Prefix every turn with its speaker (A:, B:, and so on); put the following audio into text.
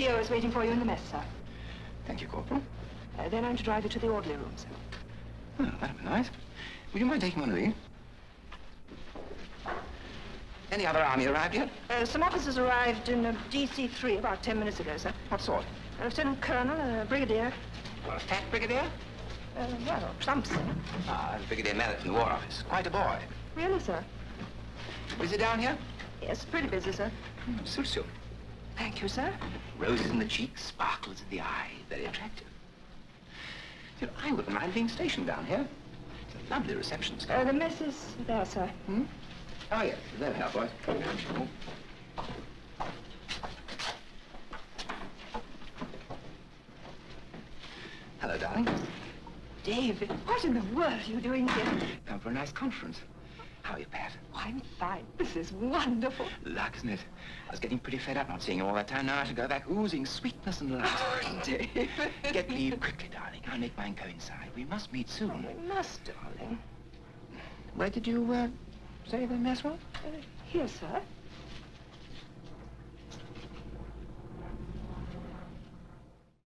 A: CO is waiting for you in the mess, sir.
B: Thank you, Corporal.
A: Uh, then I'm to drive you to the orderly room, sir.
B: Oh, that'd be nice. Would you mind taking one of these? Any other army arrived yet?
A: Uh, some officers arrived in uh, DC-3 about ten minutes ago, sir.
B: What sort?
A: A lieutenant colonel, a brigadier.
B: Well, a fat brigadier?
A: Uh, well, something.
B: Ah, the brigadier Mallet from the War Office. Quite a boy.
A: Really, sir?
B: Is he down here?
A: Yes, pretty busy, sir.
B: Hmm, suits you.
A: Thank you, sir.
B: Roses in the cheeks, sparkles in the eye. Very attractive. You know, I wouldn't mind being stationed down here. It's a lovely reception
A: Uh,
B: staff.
A: the mess is there, sir.
B: Hmm? Oh, yes. There are, boys. Hello, darling.
A: David, what in the world are you doing here?
B: Come for a nice conference. How are you, Pat?
A: Oh, I'm fine. This is wonderful.
B: Luck, isn't it? I was getting pretty fed up not seeing you all that time. Now I should go back oozing sweetness and light.
A: Oh, David.
B: Get leave quickly, darling. I'll make mine coincide. We must meet soon.
A: We must, darling.
B: Where did you, uh, say the mess was?
A: Uh, here, sir.